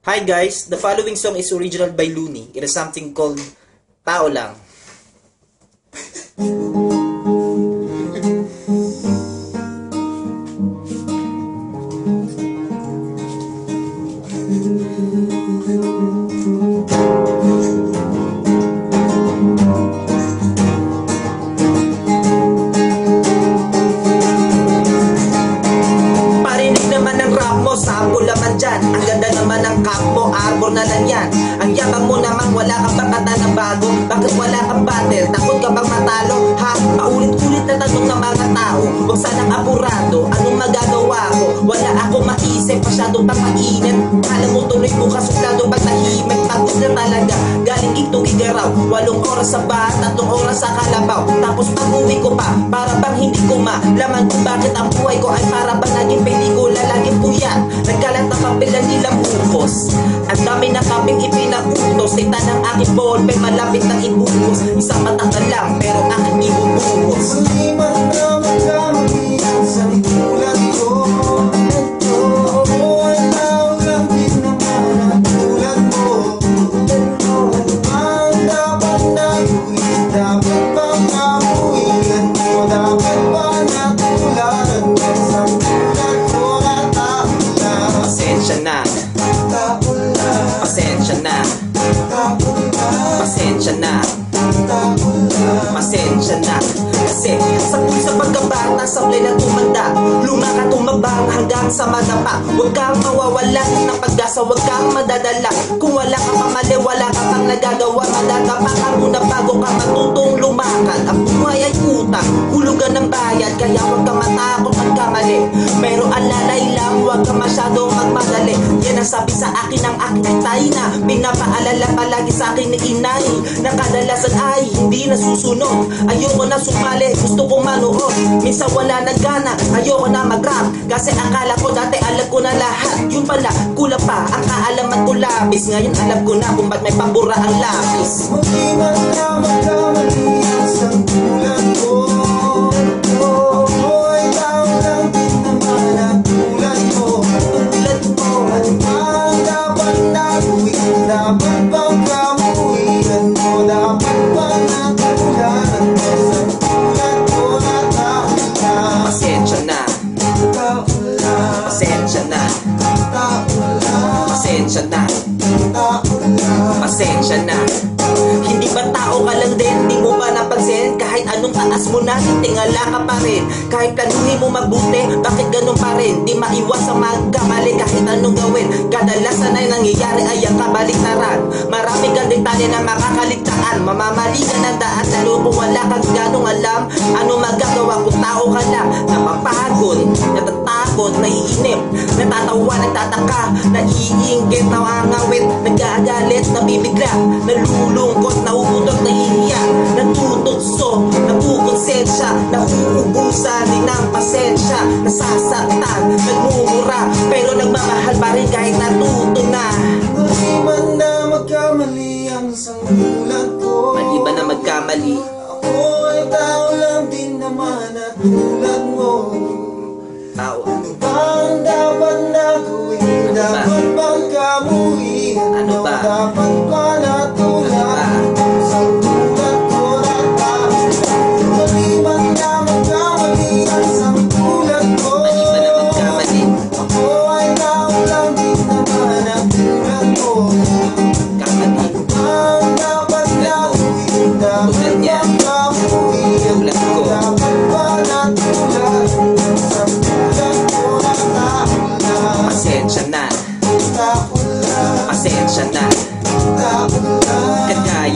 Hi guys, the following song is original by Looney. It is something called Tao Lang. Wala kang bakata ng bago. Bakit wala kang battle? Takot ka bang matalo? Ha? Paulit-ulit na tanong ng mga tao. Huwag sanang apurado, anong magagawa ko? Wala ako maisip, masyadong pang mainit. Kala mo tuloy bukas, suplado pag tahimik? Tapos na talaga, galing ito gigaraw Walong oras sa bahat, tatlong oras sa kalabaw. Tapos pag uwi ko pa, para bang hindi ko malaman Kung bakit ang buhay ko ay para bang naging Ng aking ballpen, malapit na ibuhos. Isang mata ka lang, pero aking ibubuhos. Muli man na magkamali ang santulan ko. Pasensya na, pasensya na, pasensya na. Pasensya na. Kasi sa sa pagkabata Sablay na tumanda Luma ka tumabang hanggang sa madapa. Huwag kang mawawala ng pag-asa Huwag kang madadala. Kung wala ka pamali Wala ka pang nagagawa. Madadapa ka muna bago ka matutong lumakad. Ang buhay ay utang Hulugan ng bayad Kaya huwag sa akin ng aking tay na Pinapaalala palagi sa akin ni inay Na kadalasan ay hindi nasusunod. Ayoko na sumali, gusto ko manood. Minsan wala na gana, ayoko na mag-rap. Kasi akala ko dati alam ko na lahat. Yun pala, kulang pa, ang kaalaman ko labis Ngayon alam ko na kung ba't may pambura ang lapis. Muli man na magkamali Pasensya na. Hindi ba tao ka lang din? Di mo ba napansin? Kahit anong taas mo na Tingala ka pa rin. Kahit planuhin mo mabuti Bakit ganun pa rin? Di maiwas ang magkamali Kahit anong gawin. Kadalasan ay nangyayari Ay ang kabaliktaran. Marami kang detalye na makakaligtaan. Mamamali ka ng daan Lalo kung wala kang ganong alam. Ano magagawa kung Nagtataka Naiingit Nawangawit Nagagalit Nabibigla. Nalulungkot Nauutot Nahihiya. Natututso Napukonsensya Nauubusan Din ng pasensya. Nasasaktan Nagmumura. Pero nagmamahal pa rin kahit natuto na. Muli man na magkamali ang sangulan ko. Mali ba na magkamali? Ako ay tao lang din naman at tulad mo Tao. Ano ba ang dapat na gawin? Ano ba? Dapat bang kamuhian Ano ba? Dapat ba natularan Ano mo? Sangulan ko na tao Mali man na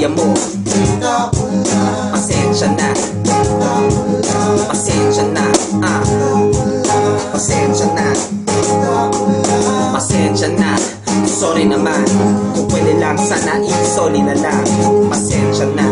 Pasensya mo Pasensya na Pasensya na ah. Pasensya na Pasensya na Sorry naman Kung pwede lang sana i-sorry na lang Pasensya na